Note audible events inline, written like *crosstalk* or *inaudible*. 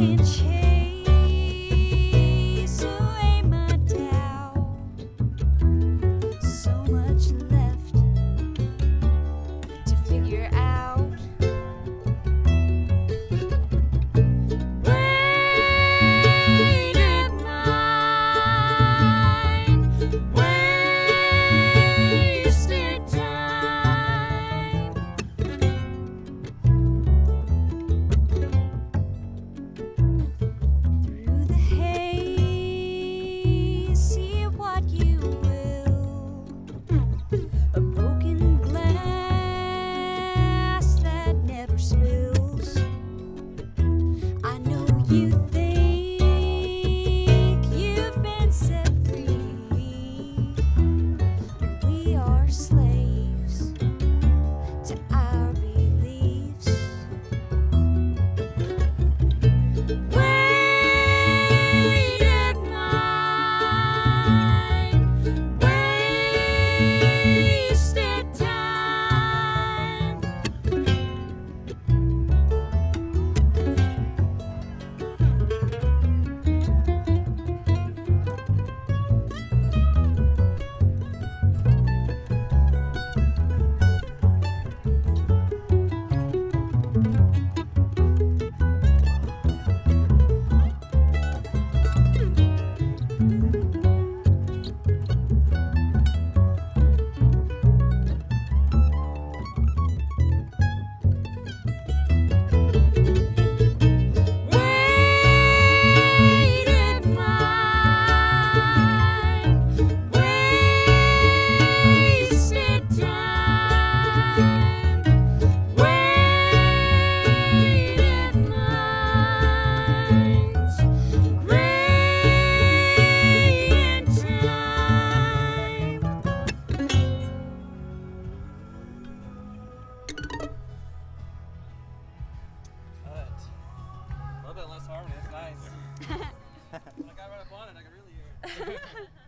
can't change. A little bit less harmony, that's nice. *laughs* when I got right up on it, I could really hear it. *laughs*